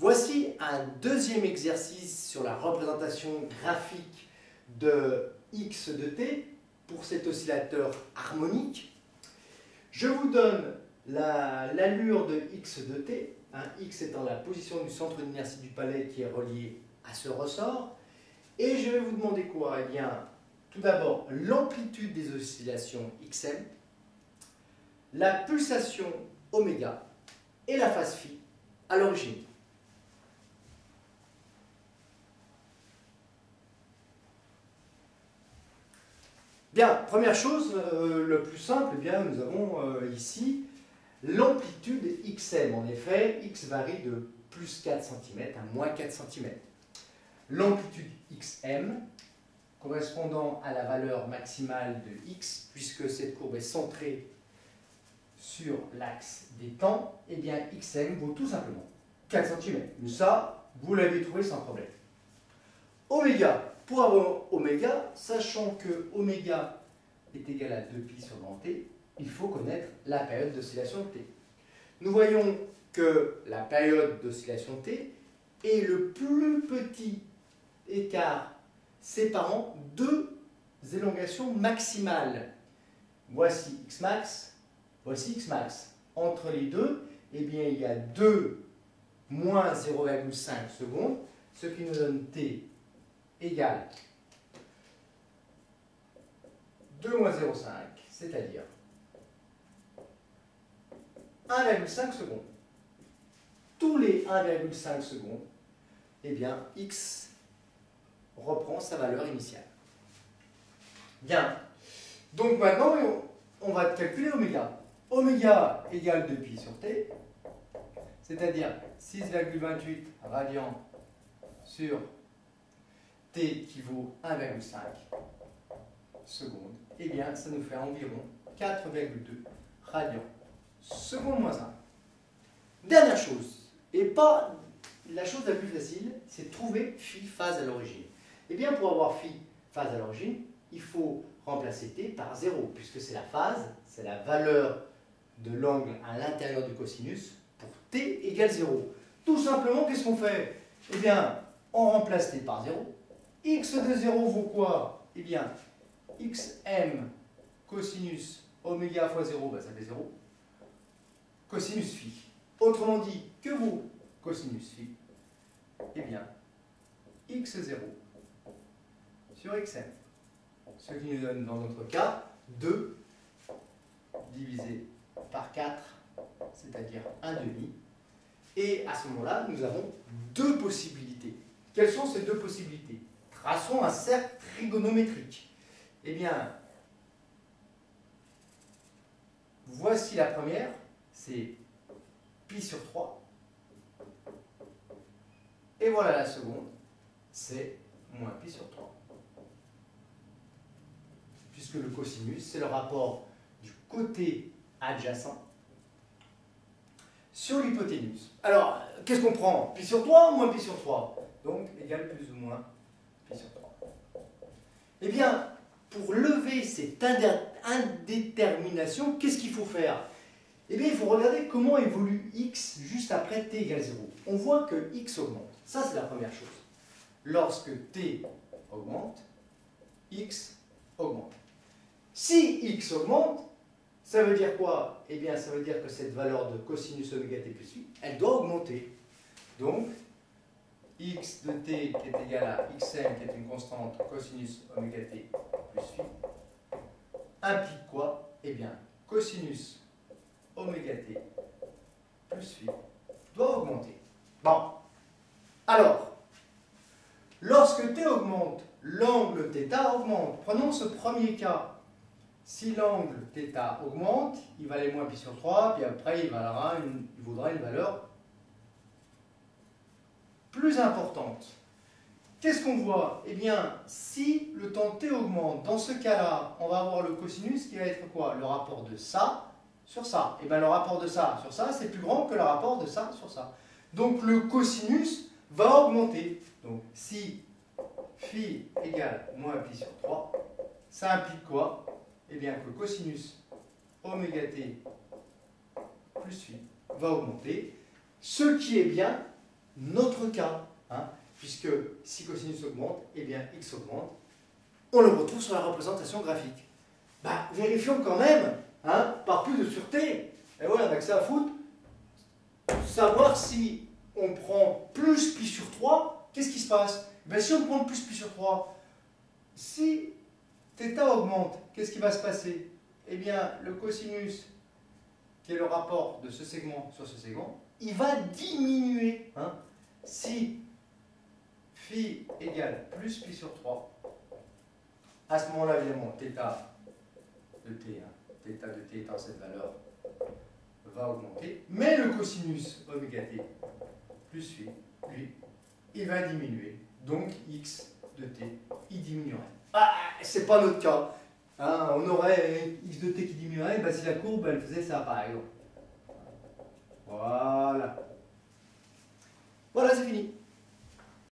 Voici un deuxième exercice sur la représentation graphique de x de t pour cet oscillateur harmonique. Je vous donne l'allure de x de t, x étant la position du centre d'inertie du palais qui est relié à ce ressort. Et je vais vous demander quoi? Eh bien, tout d'abord, l'amplitude des oscillations xm, la pulsation oméga et la phase phi à l'origine. Bien, première chose, euh, le plus simple, eh bien, nous avons euh, ici l'amplitude xm. En effet, x varie de plus 4 cm à moins 4 cm. L'amplitude xm correspondant à la valeur maximale de x, puisque cette courbe est centrée sur l'axe des temps, eh bien xm vaut tout simplement 4 cm. Mais ça, vous l'avez trouvé sans problème. Oméga. Pour avoir oméga, sachant que oméga est égal à 2pi sur grand t, il faut connaître la période d'oscillation t. Nous voyons que la période d'oscillation t est le plus petit écart séparant deux élongations maximales. Voici x max, voici x max. Entre les deux, eh bien, il y a 2 moins 0,5 secondes, ce qui nous donne t égale 2 moins 0,5, c'est-à-dire 1,5 secondes. Tous les 1,5 secondes, eh bien, x reprend sa valeur initiale. Bien. Donc maintenant, on va calculer oméga. Oméga égale 2pi sur t, c'est-à-dire 6,28 radians sur t qui vaut 1,5 secondes. Eh bien, ça nous fait environ 4,2 radians seconde moins 1. Dernière chose, et pas la chose la plus facile, c'est trouver phi phase à l'origine. Eh bien, pour avoir phi phase à l'origine, il faut remplacer t par 0, puisque c'est la phase, c'est la valeur de l'angle à l'intérieur du cosinus pour t égale 0. Tout simplement, qu'est-ce qu'on fait? Eh bien, on remplace t par 0. X de 0 vaut quoi? Eh bien, xm cosinus oméga fois 0, ben, ça fait 0. Cosinus phi. Autrement dit, que vaut cosinus phi? Eh bien, x0 sur xm. Ce qui nous donne dans notre cas 2 divisé par 4, c'est-à-dire 1 demi. Et à ce moment-là, nous avons deux possibilités. Quelles sont ces deux possibilités? Traçons un cercle trigonométrique. Eh bien, voici la première, c'est pi sur 3. Et voilà la seconde, c'est moins pi sur 3 puisque le cosinus, c'est le rapport du côté adjacent sur l'hypoténuse. Alors, qu'est-ce qu'on prend? Pi sur 3 ou moins pi sur 3 Donc, égal plus ou moins pi sur 3. Eh bien, pour lever cette indétermination, qu'est-ce qu'il faut faire? Eh bien, il faut regarder comment évolue x juste après t égale 0. On voit que x augmente. Ça, c'est la première chose. Lorsque t augmente, x augmente. Si x augmente, ça veut dire quoi? Eh bien, ça veut dire que cette valeur de cosinus oméga t plus phi, elle doit augmenter. Donc, x de t qui est égal à xm, qui est une constante cosinus oméga t plus phi, implique quoi? Eh bien, cosinus oméga t plus phi doit augmenter. Bon. Alors, lorsque t augmente, l'angle θ augmente. Prenons ce premier cas si l'angle θ augmente, il va aller moins pi sur 3, puis après il, valera il vaudra une valeur plus importante. Qu'est-ce qu'on voit? Eh bien, si le temps t augmente, dans ce cas-là, on va avoir le cosinus qui va être quoi? Le rapport de ça sur ça. Et eh bien le rapport de ça sur ça, c'est plus grand que le rapport de ça sur ça. Donc le cosinus va augmenter. Donc si phi égale moins pi sur 3, ça implique quoi? Eh bien que cosinus oméga t plus phi va augmenter, ce qui est bien notre cas, hein, puisque si cosinus augmente, eh bien x augmente. On le retrouve sur la représentation graphique. Bah, vérifions quand même, hein, par plus de sûreté, et voilà, on a que ça à foutre, savoir si on prend plus pi sur 3, qu'est-ce qui se passe? Ben, Si on prend plus pi sur 3, si θ augmente, qu'est-ce qui va se passer? Eh bien, le cosinus, qui est le rapport de ce segment sur ce segment, il va diminuer. Hein. Si phi égale plus pi sur 3, à ce moment-là, évidemment, θ de t, hein, θ de t étant cette valeur, va augmenter, mais le cosinus oméga t plus phi, lui, il va diminuer. Donc x de t, il diminuerait. Ah, c'est pas notre cas. Hein, on aurait x de t qui diminuerait, bah, si la courbe elle faisait ça par exemple. Voilà. Voilà, c'est fini.